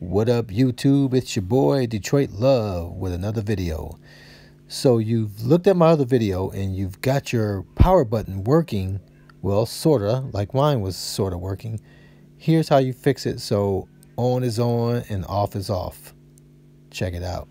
What up, YouTube? It's your boy Detroit Love with another video. So, you've looked at my other video and you've got your power button working. Well, sorta, like mine was sorta working. Here's how you fix it so on is on and off is off. Check it out.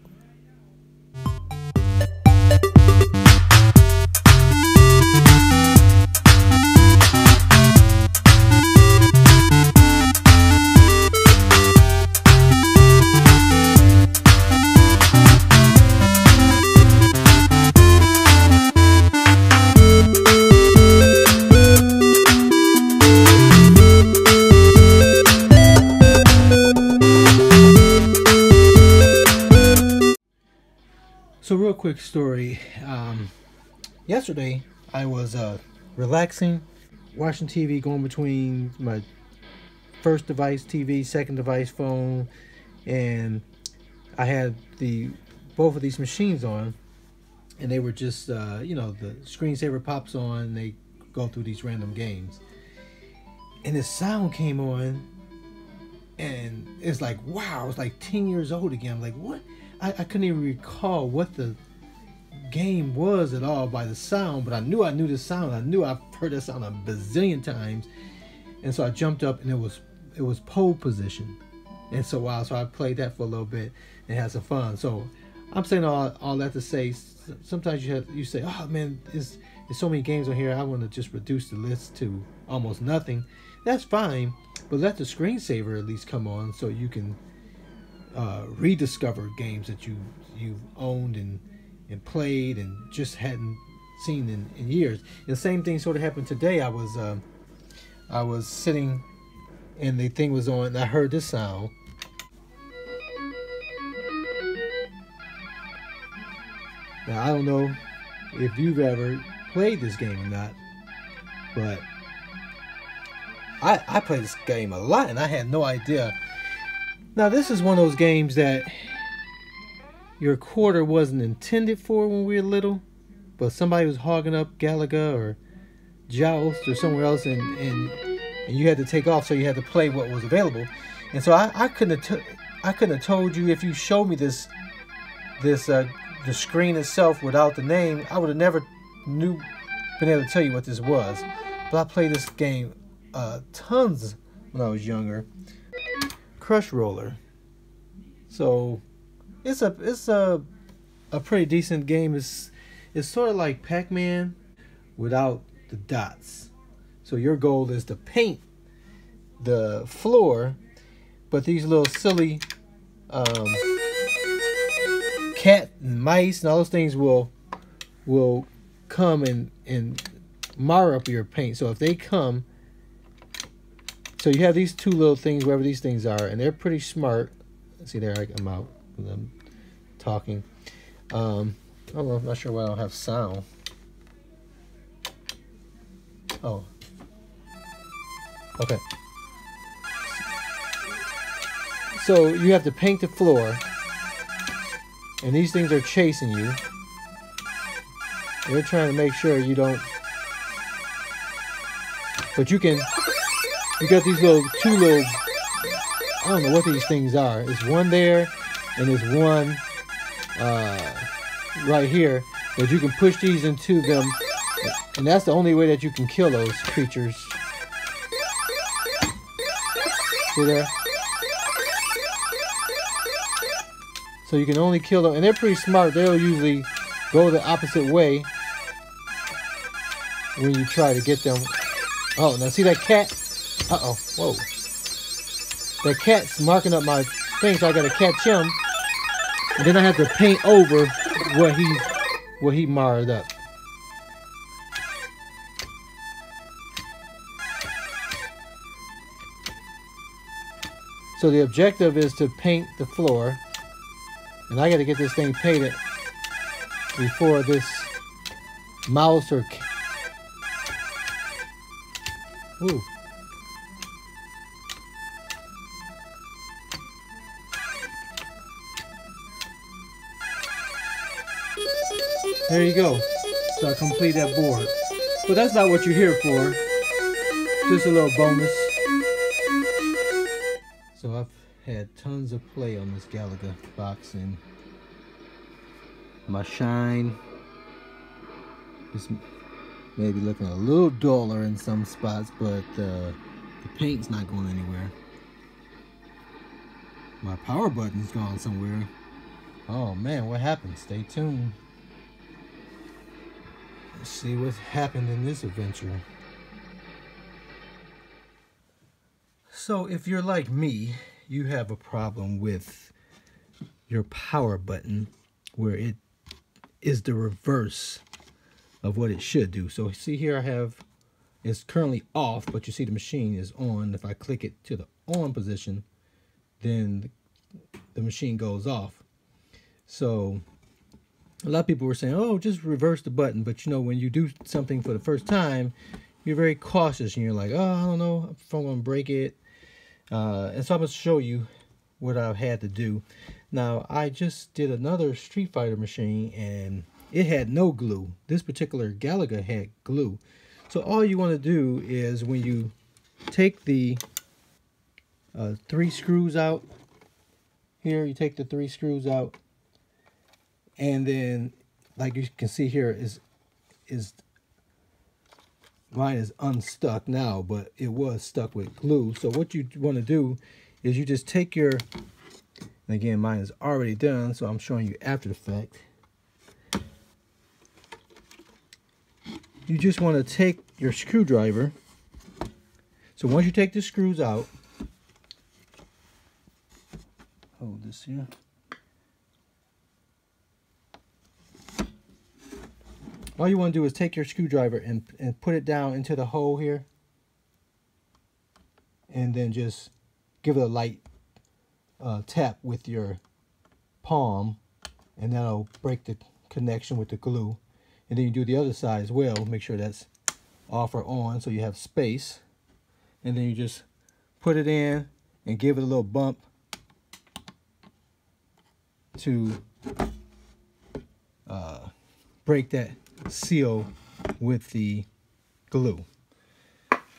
Real quick story. Um, yesterday, I was uh, relaxing, watching TV, going between my first device, TV, second device, phone, and I had the both of these machines on, and they were just, uh, you know, the screensaver pops on, they go through these random games, and the sound came on, and it's like, wow, I was like 10 years old again. I'm like, what? I, I couldn't even recall what the game was at all by the sound, but I knew I knew the sound. I knew I've heard that sound a bazillion times, and so I jumped up and it was it was pole position, and so wow, so I played that for a little bit and had some fun. So I'm saying all, all that to say, sometimes you have you say, oh man, there's, there's so many games on here. I want to just reduce the list to almost nothing. That's fine, but let the screensaver at least come on so you can uh, rediscover games that you you've owned and and played and just hadn't seen in, in years. And the same thing sort of happened today. I was uh, I was sitting and the thing was on and I heard this sound. Now I don't know if you've ever played this game or not, but I I played this game a lot and I had no idea now this is one of those games that your quarter wasn't intended for when we were little, but somebody was hogging up Galaga or Joust or somewhere else, and, and and you had to take off, so you had to play what was available. And so I, I couldn't have t- I couldn't have told you if you showed me this this uh, the screen itself without the name, I would have never knew been able to tell you what this was. But I played this game uh, tons when I was younger crush roller. So it's a it's a a pretty decent game. It's it's sort of like Pac-Man without the dots. So your goal is to paint the floor, but these little silly um, cat and mice and all those things will will come and and mar up your paint. So if they come so you have these two little things, wherever these things are, and they're pretty smart. See there, I'm out. I'm talking. Um, I don't know. I'm not sure why I don't have sound. Oh. Okay. So you have to paint the floor, and these things are chasing you. They're trying to make sure you don't. But you can you got these little two little I don't know what these things are. There's one there and there's one uh, right here that you can push these into them and that's the only way that you can kill those creatures. See there? So you can only kill them and they're pretty smart. They'll usually go the opposite way when you try to get them. Oh, now see that cat? Uh-oh. Whoa. The cat's marking up my thing, so I gotta catch him. And then I have to paint over what he what he marred up. So the objective is to paint the floor. And I gotta get this thing painted before this mouse or... Ooh. There you go. So I complete that board. But that's not what you're here for. Just a little bonus. So I've had tons of play on this Galaga box and my shine is maybe looking a little duller in some spots, but uh, the paint's not going anywhere. My power button's gone somewhere. Oh man, what happened? Stay tuned. Let's see what happened in this adventure. So if you're like me, you have a problem with your power button where it is the reverse of what it should do. So see here I have, it's currently off, but you see the machine is on. If I click it to the on position, then the machine goes off. So a lot of people were saying, oh, just reverse the button. But you know, when you do something for the first time, you're very cautious and you're like, oh, I don't know if I'm going to break it. Uh, and so I'm going to show you what I've had to do. Now, I just did another Street Fighter machine and it had no glue. This particular Galaga had glue. So all you want to do is when you take the uh, three screws out, here you take the three screws out, and then like you can see here is is mine is unstuck now, but it was stuck with glue. So what you want to do is you just take your, and again, mine is already done, so I'm showing you after the fact. You just want to take your screwdriver. So once you take the screws out, hold this here. All you want to do is take your screwdriver and, and put it down into the hole here. And then just give it a light uh, tap with your palm and that'll break the connection with the glue. And then you do the other side as well make sure that's off or on so you have space. And then you just put it in and give it a little bump to uh, break that seal with the glue.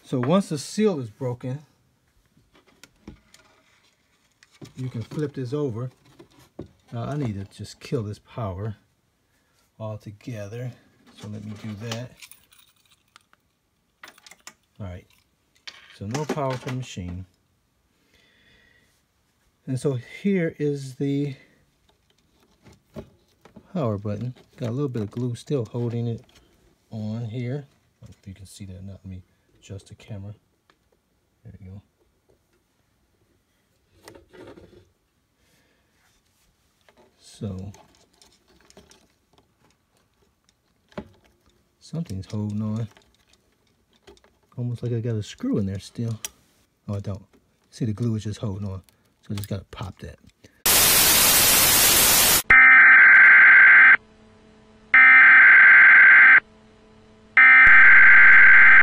So once the seal is broken, you can flip this over. Now I need to just kill this power altogether. So let me do that. All right. So no power to the machine. And so here is the power button. Got a little bit of glue still holding it on here. if you can see that. Not me adjust the camera. There you go. So something's holding on. Almost like I got a screw in there still. Oh, I don't. See, the glue is just holding on. So I just got to pop that.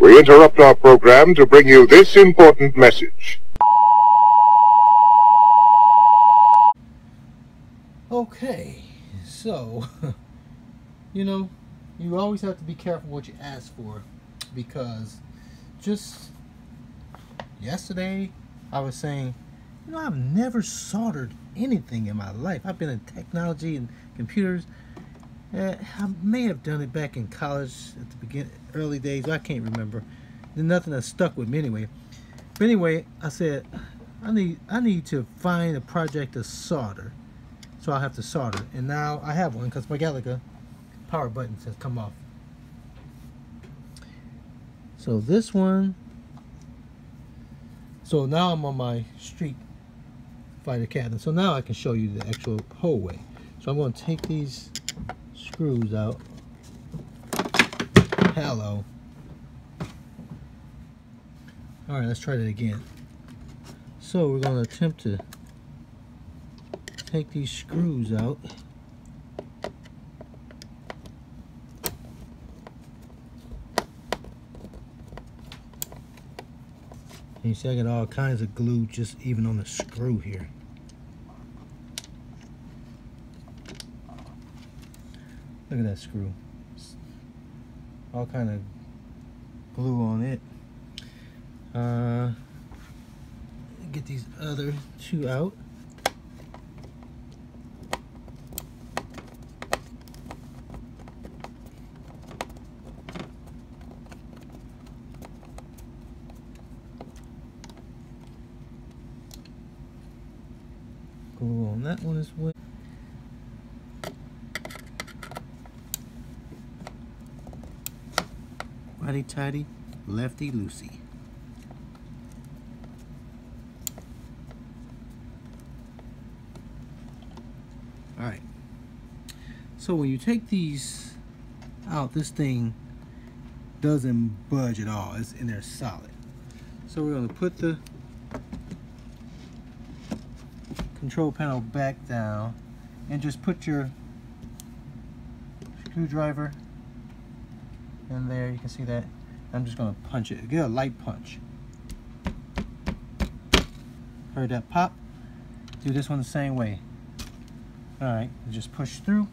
We interrupt our program to bring you this important message. Okay, so, you know, you always have to be careful what you ask for because just yesterday I was saying, you know, I've never soldered anything in my life. I've been in technology and computers uh, I may have done it back in college at the beginning, early days. I can't remember. There's nothing that stuck with me anyway. But anyway, I said I need I need to find a project to solder, so I'll have to solder. And now I have one because my Galaga power button has come off. So this one. So now I'm on my street fighter cabinet. So now I can show you the actual whole way. So I'm going to take these screws out. Hello. All right, let's try that again. So we're going to attempt to take these screws out. And you see I got all kinds of glue just even on the screw here. Look at that screw. All kind of glue on it. Uh, get these other two out. Glue on that one as well. Righty tighty, lefty loosey. Alright. So when you take these out, this thing doesn't budge at all. It's in there solid. So we're going to put the control panel back down and just put your screwdriver in there. You can see that. I'm just going to punch it. Get a light punch. Heard that pop? Do this one the same way. Alright, just push through.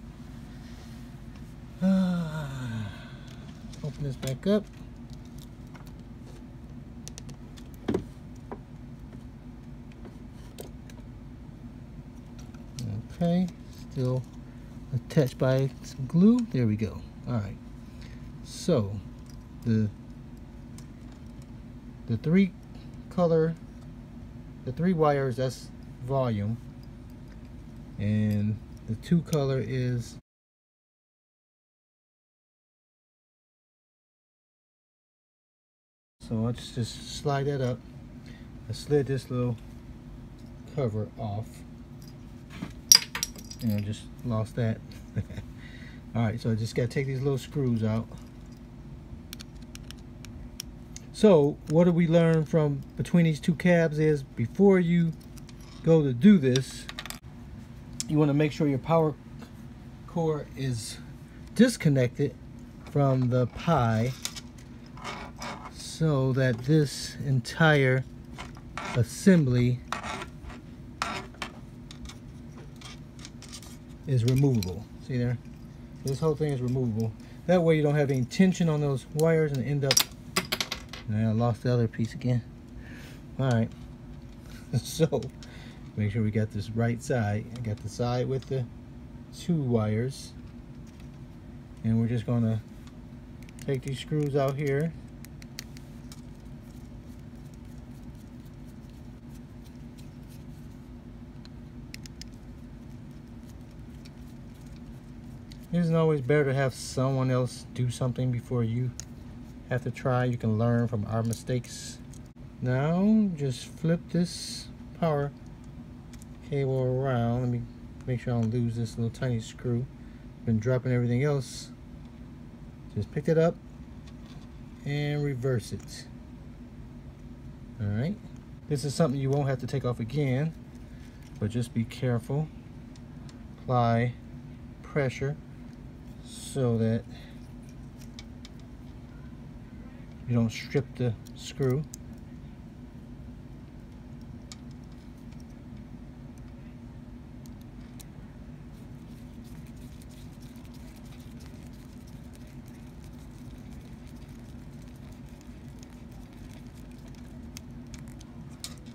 Open this back up. Okay, still attached by some glue. There we go. Alright, so the the three color, the three wires, that's volume. And the two color is so let's just slide that up. I slid this little cover off. And I just lost that. Alright so I just got to take these little screws out so what do we learn from between these two cabs is before you go to do this you want to make sure your power core is disconnected from the Pi so that this entire assembly is removable. See there? This whole thing is removable. That way you don't have any tension on those wires and end up... I lost the other piece again. Alright. so, make sure we got this right side I got the side with the two wires and we're just going to take these screws out here It isn't always better to have someone else do something before you have to try. You can learn from our mistakes. Now, just flip this power cable around. Let me make sure I don't lose this little tiny screw. Been dropping everything else. Just pick it up and reverse it. Alright. This is something you won't have to take off again, but just be careful. Apply pressure so that you don't strip the screw.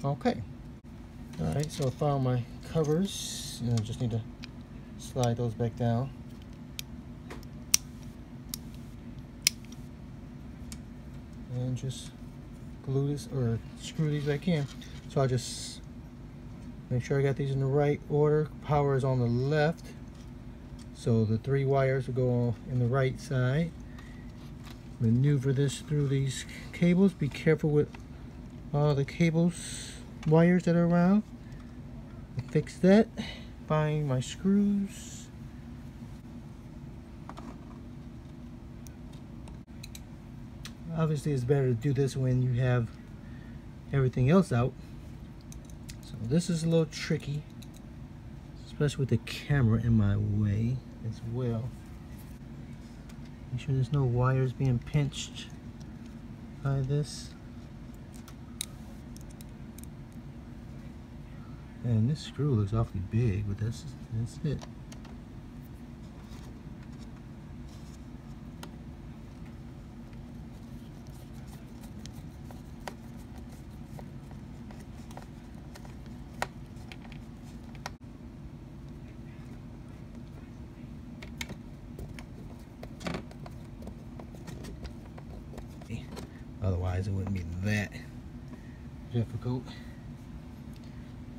Okay. Alright, so I found my covers and I just need to slide those back down. And just glue this or screw these back in. So I just make sure I got these in the right order. Power is on the left. So the three wires will go in the right side. Maneuver this through these cables. Be careful with all the cables wires that are around. Fix that. Find my screws. Obviously it's better to do this when you have everything else out. So this is a little tricky, especially with the camera in my way as well. Make sure there's no wires being pinched by this. And this screw looks awfully big, but that's that's it. Otherwise it wouldn't be that difficult.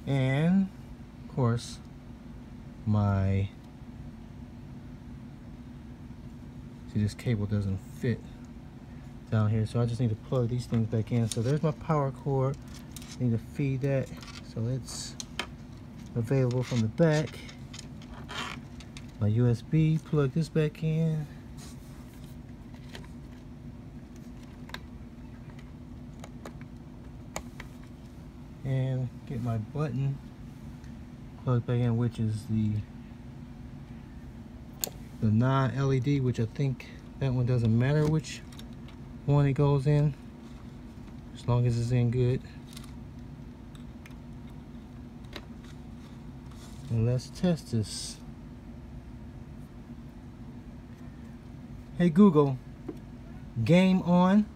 And of course, my see this cable doesn't fit down here, so I just need to plug these things back in. So there's my power cord. I Need to feed that, so it's available from the back. My USB, plug this back in. Get my button plugged back in which is the the non-LED which I think that one doesn't matter which one it goes in as long as it's in good. And let's test this. Hey Google game on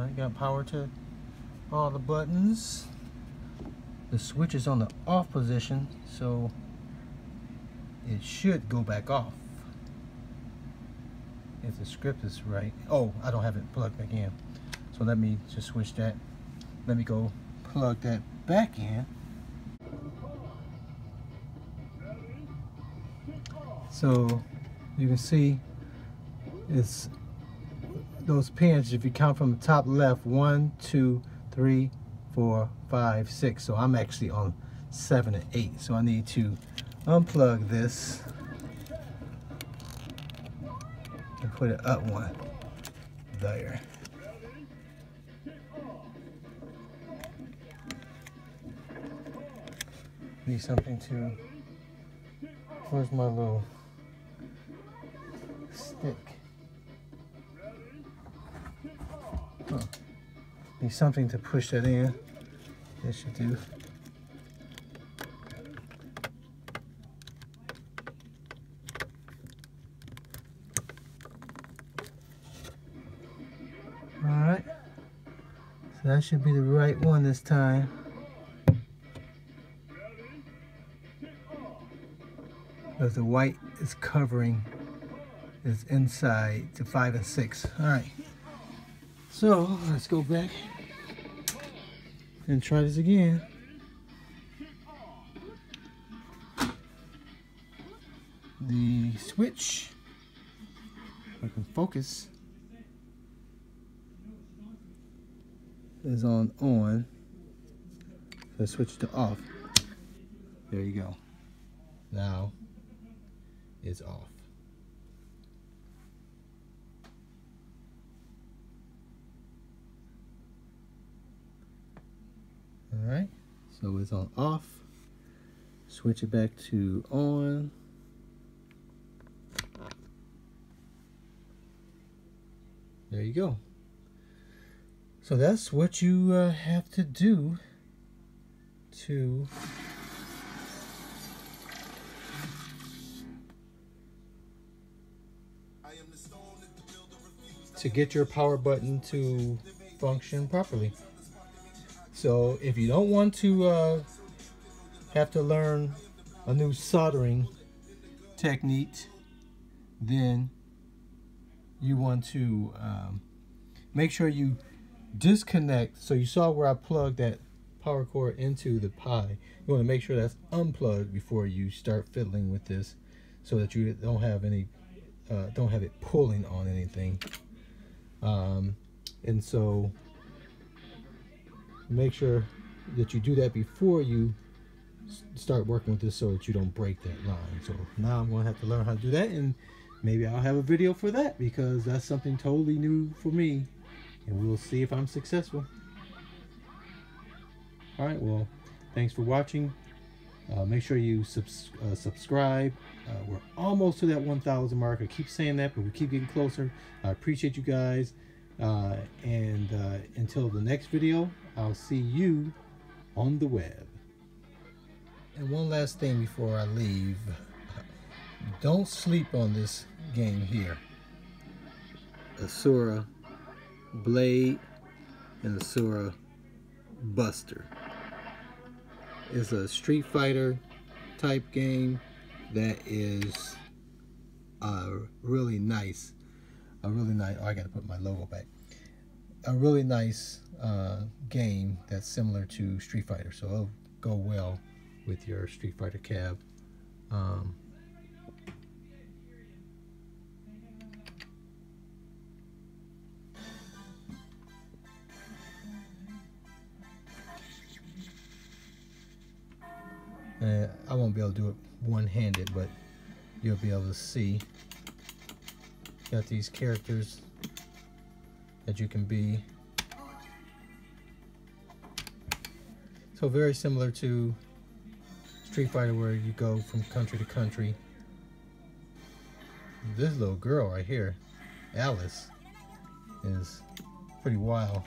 Alright, got power to all the buttons. The switch is on the off position, so it should go back off. If the script is right. Oh, I don't have it plugged back in. So let me just switch that. Let me go plug that back in. So you can see it's those pins, if you count from the top left, one, two, three, four, five, six. So I'm actually on seven and eight. So I need to unplug this and put it up one there. Need something to, where's my little Need something to push that in. That should do. Alright. So that should be the right one this time. Because the white is covering is inside to five and six. Alright. So let's go back and try this again. The switch, I can focus, is on on. So switch to off. There you go. Now it's off. all right so it's on off. Switch it back to on. There you go. So that's what you uh, have to do to to get your power button to function properly. So if you don't want to uh, have to learn a new soldering technique, then you want to um, make sure you disconnect. So you saw where I plugged that power cord into the Pi. You want to make sure that's unplugged before you start fiddling with this so that you don't have any, uh, don't have it pulling on anything. Um, and so make sure that you do that before you start working with this so that you don't break that line. So now I'm going to have to learn how to do that and maybe I'll have a video for that because that's something totally new for me and we'll see if I'm successful. All right, well, thanks for watching. Uh, make sure you subs uh, subscribe. Uh, we're almost to that 1,000 mark. I keep saying that, but we keep getting closer. I appreciate you guys. Uh, and uh, until the next video, I'll see you on the web. And one last thing before I leave. Don't sleep on this game here. Asura Blade and Asura Buster. is a Street Fighter type game that is uh, really nice. A really nice. Oh, I gotta put my logo back. A really nice uh, game that's similar to Street Fighter, so it'll go well with your Street Fighter cab. Um, Uh, I won't be able to do it one-handed, but you'll be able to see. Got these characters that you can be. So very similar to Street Fighter where you go from country to country. This little girl right here, Alice, is pretty wild.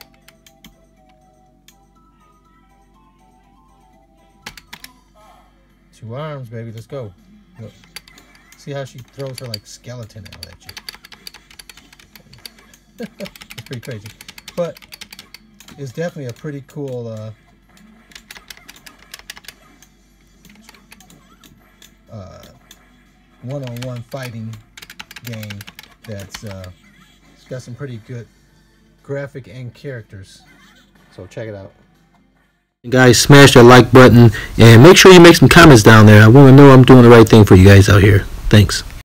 Two arms, baby. Let's go. Look. See how she throws her like skeleton out at you. It's pretty crazy. But it's definitely a pretty cool uh, uh, one-on-one fighting game that's uh, it's got some pretty good graphic and characters. So check it out. Guys, smash that like button and make sure you make some comments down there. I want to know I'm doing the right thing for you guys out here. Thanks.